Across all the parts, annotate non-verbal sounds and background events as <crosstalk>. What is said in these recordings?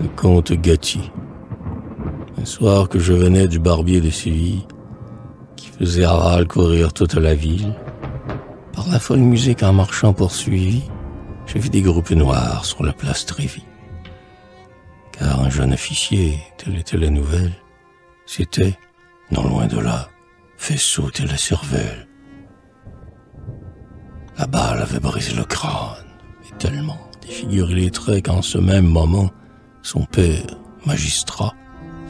le comte Gatti. Un soir que je venais du barbier de Séville, qui faisait à courir toute la ville, par la folle musique en marchant poursuivi, j'ai vu des groupes noirs sur la place Trévis. Car un jeune officier, telle était la nouvelle, c'était, non loin de là, fait sauter la cervelle. La balle avait brisé le crâne, et tellement défiguré les traits qu'en ce même moment, son père, magistrat,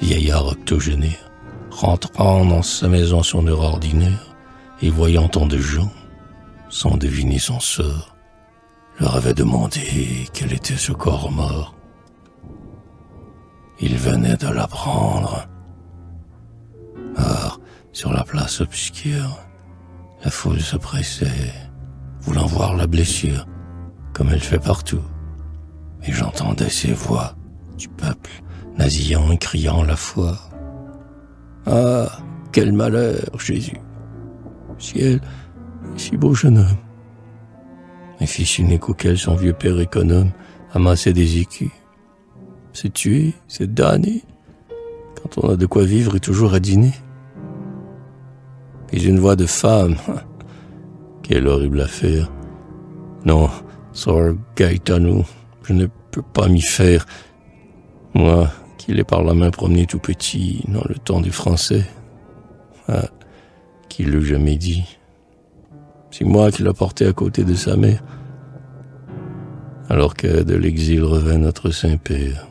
vieillard octogénaire, rentrant dans sa maison son heure ordinaire, et voyant tant de gens, sans deviner son sort, leur avait demandé quel était ce corps mort. Il venait de l'apprendre. Or, sur la place obscure, la foule se pressait, voulant voir la blessure, comme elle fait partout. Et j'entendais ces voix du peuple nasillant et criant la foi. Ah, quel malheur, Jésus. Ciel, si beau jeune homme. Un fils unique auquel son vieux père économe amassait des écus. C'est tué, c'est damné, quand on a de quoi vivre et toujours à dîner. Puis une voix de femme. <laughs> Quelle horrible affaire. Non, Sor Gaetano, je ne peux pas m'y faire. Moi, qui l'ai par la main promené tout petit dans le temps du français. Ah, qui l'eût jamais dit. C'est moi qui l'ai porté à côté de sa mère. Alors que de l'exil revint notre Saint-Père.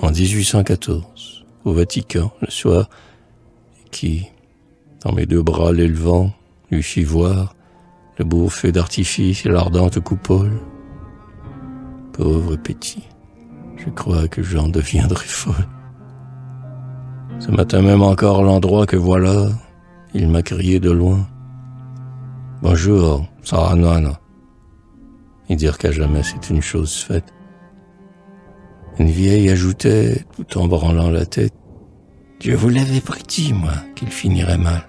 En 1814, au Vatican, le soir, qui, dans mes deux bras l'élevant, lui fit voir le beau feu d'artifice et l'ardente coupole. Pauvre petit, je crois que j'en deviendrai folle. Ce matin même encore l'endroit que voilà, il m'a crié de loin. Bonjour, Saranana. Et dire qu'à jamais c'est une chose faite. Une vieille ajoutait, tout en branlant la tête, Dieu vous l'avait prédit, moi, qu'il finirait mal.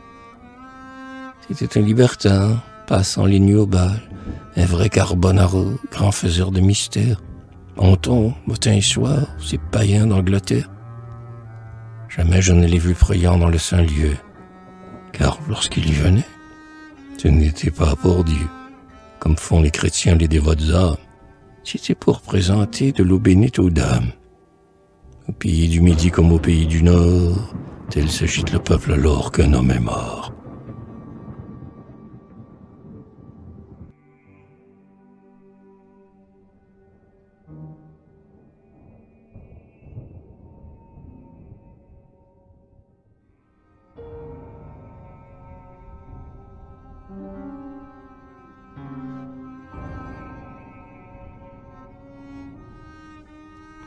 C'était un libertin, passant les nuits au bal, un vrai carbonaro, grand faiseur de mystères. Monton, matin et soir, ces païens d'Angleterre. Jamais je ne l'ai vu priant dans le saint lieu, car lorsqu'il y venait, ce n'était pas pour Dieu, comme font les chrétiens les dévotes âmes. C'était pour présenter de l'eau bénite aux dames. Au pays du Midi comme au pays du Nord, tel s'agite le peuple alors qu'un homme est mort.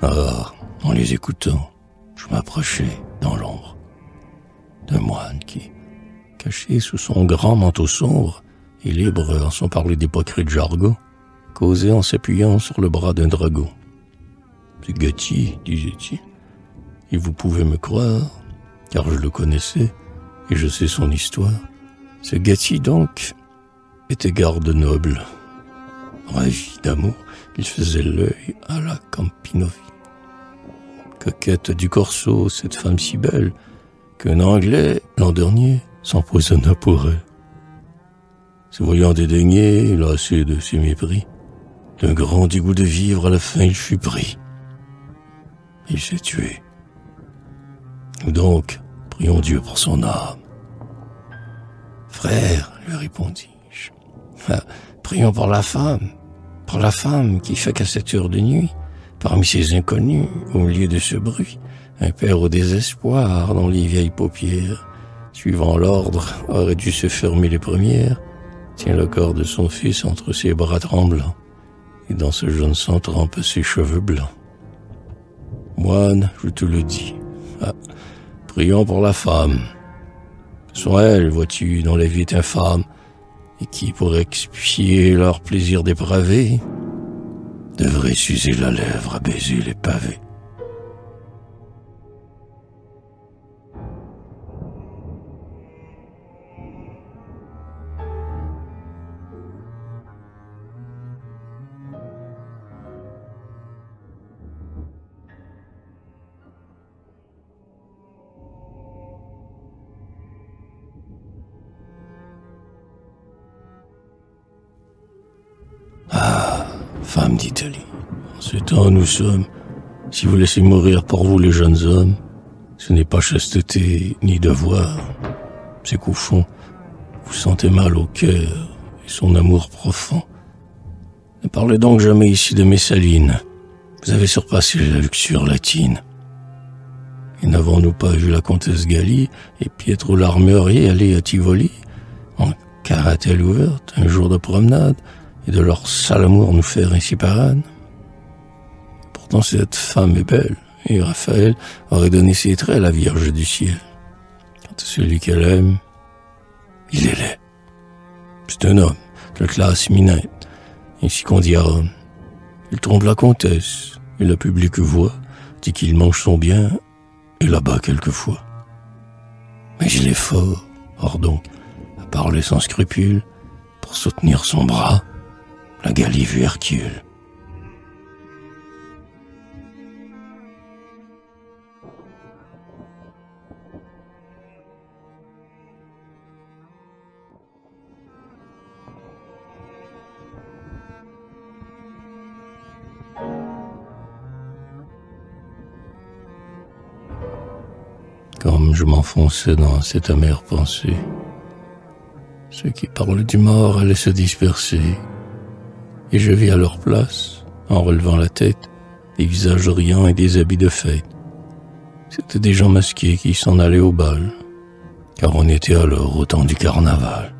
Or, en les écoutant, je m'approchais dans l'ombre d'un moine qui, caché sous son grand manteau sombre et libre en son parler d'hypocrite jargon, causait en s'appuyant sur le bras d'un dragon. C'est Gatti, disait-il, et vous pouvez me croire, car je le connaissais et je sais son histoire. Ce Gatti, donc, était garde noble. Ravi d'amour, il faisait l'œil à la Campinovi coquette du Corso, cette femme si belle, qu'un Anglais, l'an dernier, s'empoisonna pour elle. Se voyant dédaigné, lassé de ses mépris, d'un grand dégoût de vivre, à la fin il fut pris. Il s'est tué. Nous donc, prions Dieu pour son âme. Frère, lui répondis-je, <laughs> prions pour la femme, pour la femme qui fait qu'à cette heure de nuit, Parmi ces inconnus, au milieu de ce bruit, un père au désespoir dans les vieilles paupières, suivant l'ordre, aurait dû se fermer les premières, tient le corps de son fils entre ses bras tremblants, et dans ce jeune sang trempe ses cheveux blancs. Moine, je te le dis, ah, prions pour la femme. Soit elle, vois-tu, dont la vie est infâme, et qui, pour expier leur plaisir dépravé, devrait s'user la lèvre à baiser les pavés. Femme d'Italie. En ce temps, nous sommes, si vous laissez mourir pour vous les jeunes hommes, ce n'est pas chasteté ni devoir. C'est qu'au fond, vous sentez mal au cœur et son amour profond. Ne parlez donc jamais ici de Messaline. Vous avez surpassé la luxure latine. Et n'avons-nous pas vu la comtesse Gali et Pietro l'armurier aller à Tivoli en caratelle ouverte un jour de promenade et de leur sale amour nous faire ainsi parade Pourtant cette femme est belle et Raphaël aurait donné ses traits à la Vierge du ciel. Quant à celui qu'elle aime, il est laid. C'est un homme de classe minette, ainsi qu'on dit à Rome. Il trompe la comtesse, et le public voit, dit qu'il mange son bien, et là-bas quelquefois. Mais il est fort, or donc, à parler sans scrupule, pour soutenir son bras, la galive Hercule. comme je m'enfonçais dans cette amère pensée. Ceux qui parlent du mort allaient se disperser, et je vis à leur place, en relevant la tête, des visages riants et des habits de fête. C'étaient des gens masqués qui s'en allaient au bal, car on était alors au temps du carnaval.